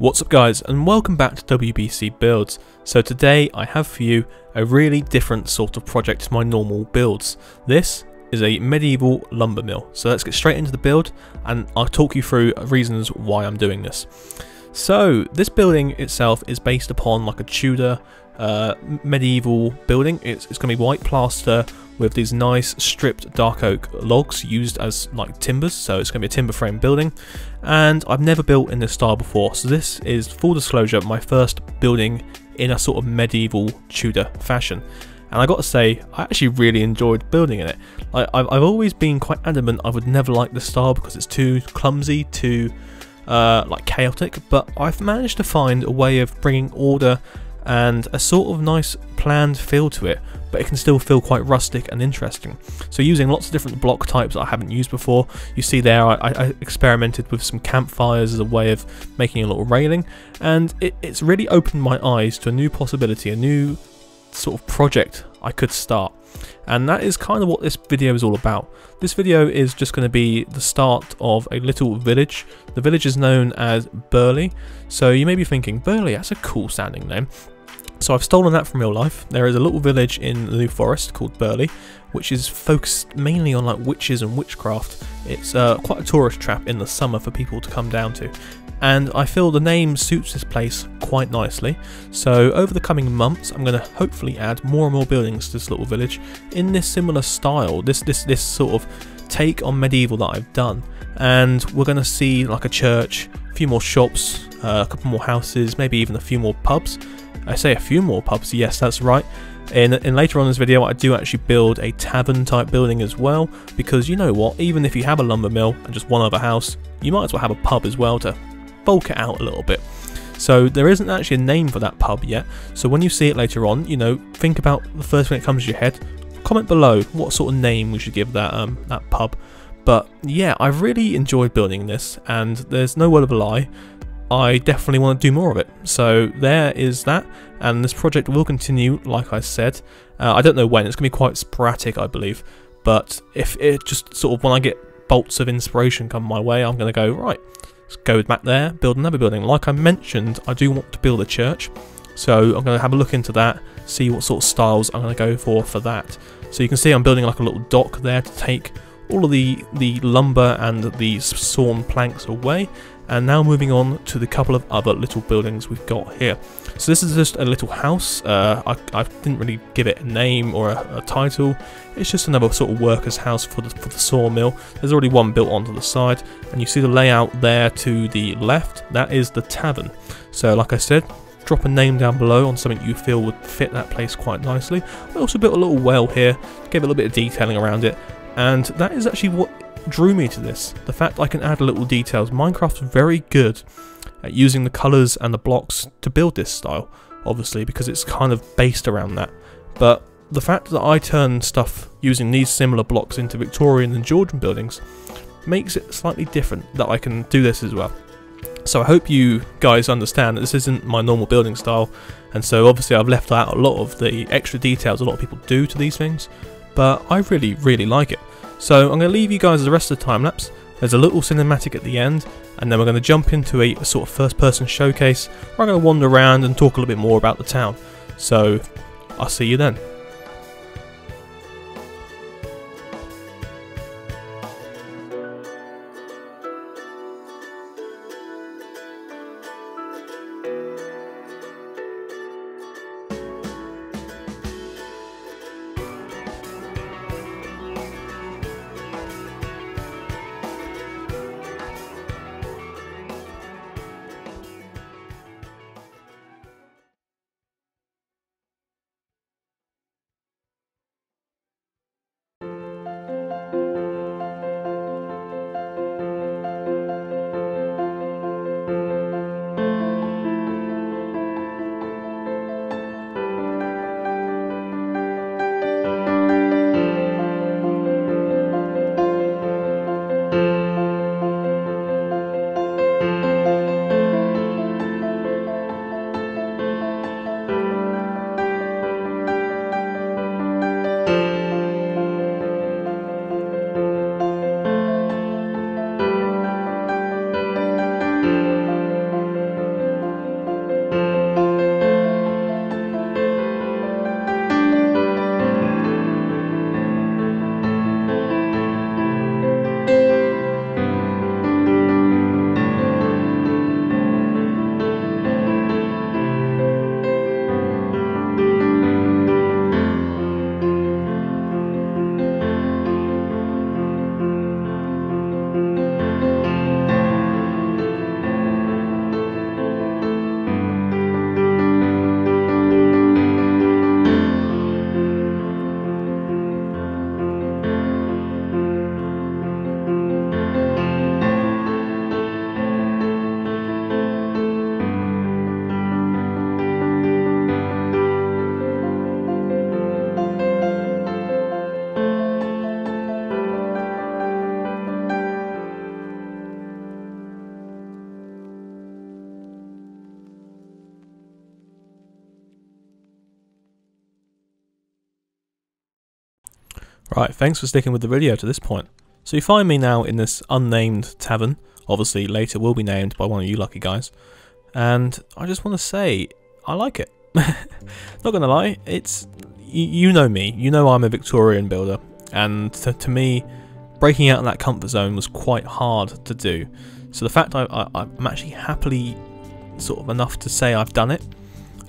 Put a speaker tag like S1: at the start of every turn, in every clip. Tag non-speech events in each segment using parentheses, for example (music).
S1: What's up guys and welcome back to WBC Builds. So today I have for you a really different sort of project to my normal builds. This is a medieval lumber mill. So let's get straight into the build and I'll talk you through reasons why I'm doing this. So this building itself is based upon like a Tudor uh, medieval building. It's, it's going to be white plaster with these nice stripped dark oak logs used as like timbers. So it's going to be a timber frame building. And I've never built in this style before. So this is full disclosure my first building in a sort of medieval Tudor fashion. And I got to say I actually really enjoyed building in it. I've, I've always been quite adamant I would never like this style because it's too clumsy too uh, like chaotic. But I've managed to find a way of bringing order and a sort of nice planned feel to it but it can still feel quite rustic and interesting. So using lots of different block types I haven't used before. You see there I, I experimented with some campfires as a way of making a little railing and it, it's really opened my eyes to a new possibility, a new sort of project I could start. And that is kind of what this video is all about. This video is just going to be the start of a little village. The village is known as Burley. So you may be thinking, Burley, that's a cool sounding name. So I've stolen that from real life. There is a little village in the New Forest called Burley, which is focused mainly on like witches and witchcraft. It's uh, quite a tourist trap in the summer for people to come down to. And I feel the name suits this place quite nicely. So over the coming months, I'm going to hopefully add more and more buildings to this little village in this similar style, this this this sort of take on medieval that I've done. And we're going to see like a church, a few more shops, uh, a couple more houses, maybe even a few more pubs. I say a few more pubs, yes that's right. In, in later on in this video I do actually build a tavern type building as well because you know what, even if you have a lumber mill and just one other house, you might as well have a pub as well to bulk it out a little bit. So there isn't actually a name for that pub yet, so when you see it later on, you know, think about the first thing that comes to your head, comment below what sort of name we should give that um, that pub. But yeah, I've really enjoyed building this, and there's no word of a lie. I definitely want to do more of it. So there is that, and this project will continue, like I said. Uh, I don't know when, it's going to be quite sporadic, I believe. But if it just sort of, when I get bolts of inspiration come my way, I'm going to go, right, let's go back there, build another building. Like I mentioned, I do want to build a church. So I'm going to have a look into that, see what sort of styles I'm going to go for for that. So you can see I'm building like a little dock there to take all of the, the lumber and the sawn planks away and now moving on to the couple of other little buildings we've got here. So this is just a little house. Uh, I, I, didn't really give it a name or a, a, title. It's just another sort of worker's house for the, for the sawmill. There's already one built onto the side. And you see the layout there to the left. That is the tavern. So like I said, drop a name down below on something you feel would fit that place quite nicely. I also built a little well here, gave a little bit of detailing around it, and that is actually what drew me to this. The fact I can add little details. Minecraft's very good at using the colours and the blocks to build this style, obviously, because it's kind of based around that. But the fact that I turn stuff using these similar blocks into Victorian and Georgian buildings makes it slightly different that I can do this as well. So I hope you guys understand that this isn't my normal building style, and so obviously I've left out a lot of the extra details a lot of people do to these things, but I really, really like it. So I'm going to leave you guys the rest of the time lapse. There's a little cinematic at the end, and then we're going to jump into a, a sort of first person showcase where I'm going to wander around and talk a little bit more about the town. So I'll see you then. Right, thanks for sticking with the video to this point. So you find me now in this unnamed tavern, obviously later will be named by one of you lucky guys, and I just want to say, I like it. (laughs) Not gonna lie, it's, you, know me, you know I'm a Victorian builder, and to, to me, breaking out of that comfort zone was quite hard to do. So the fact I, I, I'm actually happily sort of enough to say I've done it,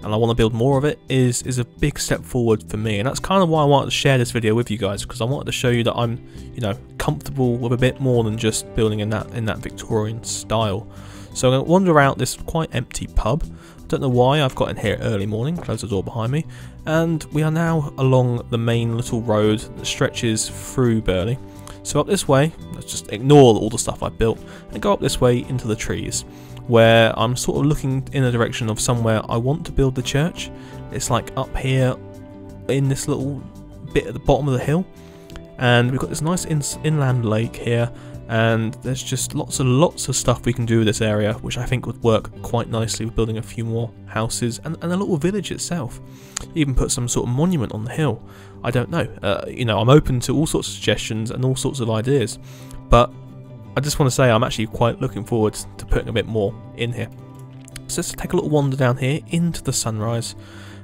S1: and I want to build more of it is is a big step forward for me. And that's kind of why I wanted to share this video with you guys because I wanted to show you that I'm you know comfortable with a bit more than just building in that in that Victorian style. So I'm going to wander out this quite empty pub. I don't know why I've got in here early morning close the door behind me and we are now along the main little road that stretches through Burley. So up this way let's just ignore all the stuff I built and go up this way into the trees where I'm sort of looking in the direction of somewhere I want to build the church. It's like up here in this little bit at the bottom of the hill and we've got this nice in inland lake here and there's just lots and lots of stuff we can do with this area which I think would work quite nicely with building a few more houses and, and a little village itself. Even put some sort of monument on the hill. I don't know. Uh, you know, I'm open to all sorts of suggestions and all sorts of ideas but I just want to say I'm actually quite looking forward to putting a bit more in here. So let's take a little wander down here into the sunrise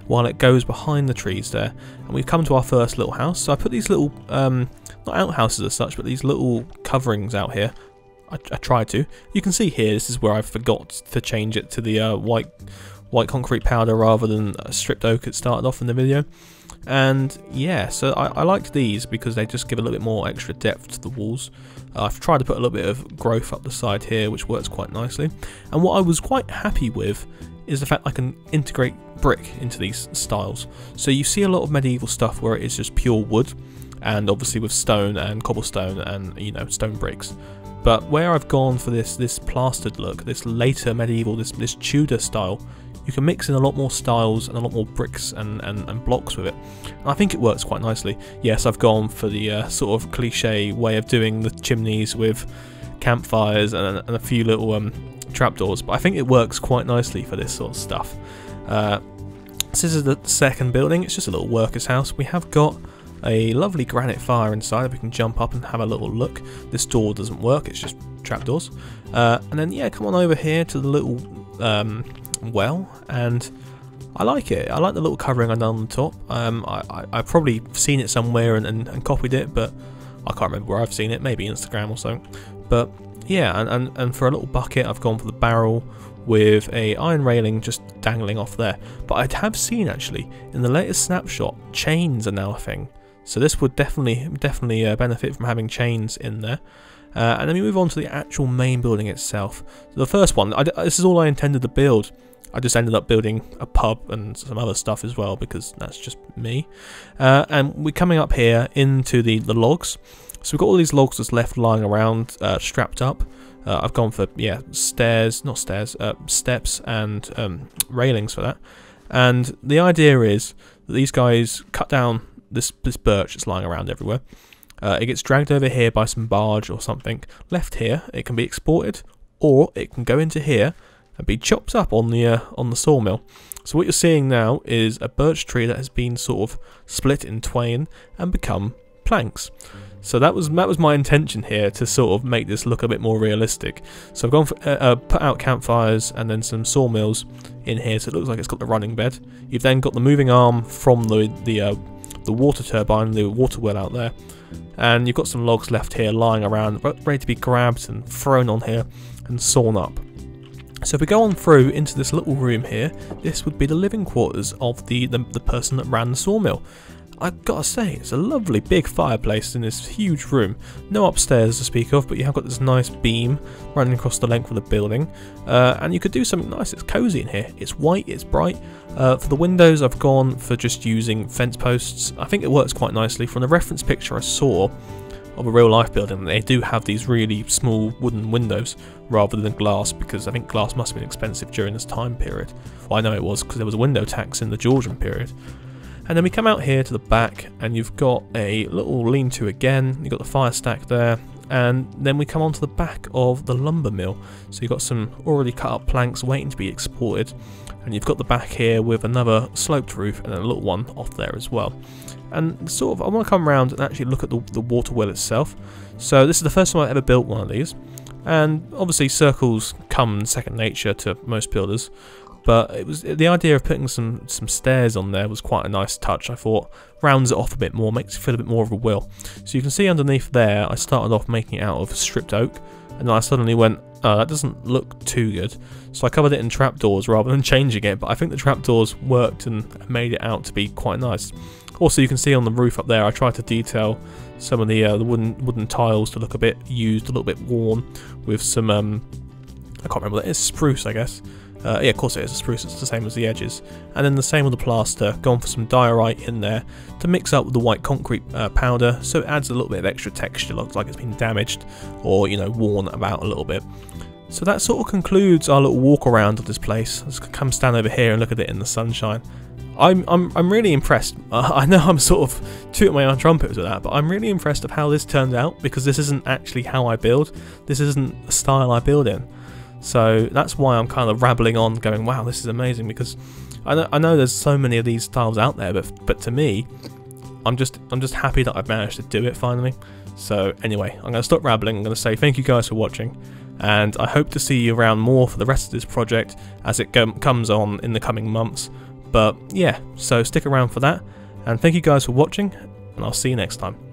S1: while it goes behind the trees there. And we've come to our first little house. So I put these little, um, not outhouses as such, but these little coverings out here. I, I tried to. You can see here, this is where I forgot to change it to the uh, white white concrete powder rather than stripped oak it started off in the video. And yeah, so I, I liked these because they just give a little bit more extra depth to the walls. I've tried to put a little bit of growth up the side here, which works quite nicely. And what I was quite happy with is the fact I can integrate brick into these styles. So you see a lot of medieval stuff where it is just pure wood, and obviously with stone and cobblestone and you know stone bricks. But where I've gone for this this plastered look, this later medieval, this this Tudor style, you can mix in a lot more styles and a lot more bricks and, and, and blocks with it. And I think it works quite nicely. Yes, I've gone for the uh, sort of cliche way of doing the chimneys with campfires and, and a few little um, trapdoors, but I think it works quite nicely for this sort of stuff. Uh, this is the second building, it's just a little worker's house. We have got a lovely granite fire inside we can jump up and have a little look. This door doesn't work, it's just trapdoors. Uh, and then yeah, come on over here to the little um, well, and I like it. I like the little covering I've done on the top. Um, I, I, have probably seen it somewhere and, and, and, copied it, but I can't remember where I've seen it, maybe Instagram or something. But yeah, and, and, and for a little bucket, I've gone for the barrel with a iron railing just dangling off there. But I have seen actually, in the latest snapshot, chains are now a thing. So this would definitely definitely uh, benefit from having chains in there. Uh, and then we move on to the actual main building itself. So the first one, I, this is all I intended to build. I just ended up building a pub and some other stuff as well because that's just me. Uh, and we're coming up here into the, the logs. So we've got all these logs that's left lying around, uh, strapped up. Uh, I've gone for, yeah, stairs, not stairs, uh, steps and um, railings for that. And the idea is that these guys cut down this, this birch that's lying around everywhere. Uh, it gets dragged over here by some barge or something, left here, it can be exported, or it can go into here and be chopped up on the uh, on the sawmill. So what you're seeing now is a birch tree that has been sort of split in twain and become planks. So that was that was my intention here to sort of make this look a bit more realistic. So I've gone for uh, uh, put out campfires and then some sawmills in here, so it looks like it's got the running bed. You've then got the moving arm from the the uh, the water turbine, the water well out there, and you've got some logs left here lying around, ready to be grabbed and thrown on here and sawn up. So if we go on through into this little room here, this would be the living quarters of the, the, the person that ran the sawmill. I've got to say, it's a lovely big fireplace in this huge room. No upstairs to speak of, but you have got this nice beam running across the length of the building. Uh, and you could do something nice, it's cosy in here. It's white, it's bright. Uh, for the windows, I've gone for just using fence posts. I think it works quite nicely. From the reference picture I saw, of a real life building, they do have these really small wooden windows rather than glass because I think glass must have been expensive during this time period. Well, I know it was because there was a window tax in the Georgian period. And then we come out here to the back and you've got a little lean-to again, you've got the fire stack there, and then we come on to the back of the lumber mill. So you've got some already cut up planks waiting to be exported, and you've got the back here with another sloped roof and a little one off there as well. And sort of, I want to come around and actually look at the, the water wheel itself. So this is the first time I've ever built one of these, and obviously circles come second nature to most builders, but it was the idea of putting some some stairs on there was quite a nice touch. I thought rounds it off a bit more, makes it feel a bit more of a will. So you can see underneath there, I started off making it out of stripped oak, and then I suddenly went, oh, that doesn't look too good. So I covered it in trapdoors rather than (laughs) changing it, but I think the trapdoors worked and made it out to be quite nice. Also, you can see on the roof up there, I tried to detail some of the, uh, the wooden wooden tiles to look a bit used, a little bit worn, with some um, I can't remember what it is, spruce, I guess. Uh, yeah, of course it is a spruce, it's the same as the edges. And then the same with the plaster, Gone for some diorite in there to mix up with the white concrete uh, powder so it adds a little bit of extra texture, looks like it's been damaged or, you know, worn about a little bit. So that sort of concludes our little walk around of this place. Let's come stand over here and look at it in the sunshine. I'm, I'm, I'm really impressed. Uh, (laughs) I know I'm sort of tooting my own trumpet with that, but I'm really impressed of how this turned out because this isn't actually how I build. This isn't the style I build in. So that's why I'm kind of rambling on, going, "Wow, this is amazing!" Because I know, I know there's so many of these styles out there, but but to me, I'm just I'm just happy that I've managed to do it finally. So anyway, I'm going to stop rambling. I'm going to say thank you guys for watching, and I hope to see you around more for the rest of this project as it comes on in the coming months. But yeah, so stick around for that, and thank you guys for watching, and I'll see you next time.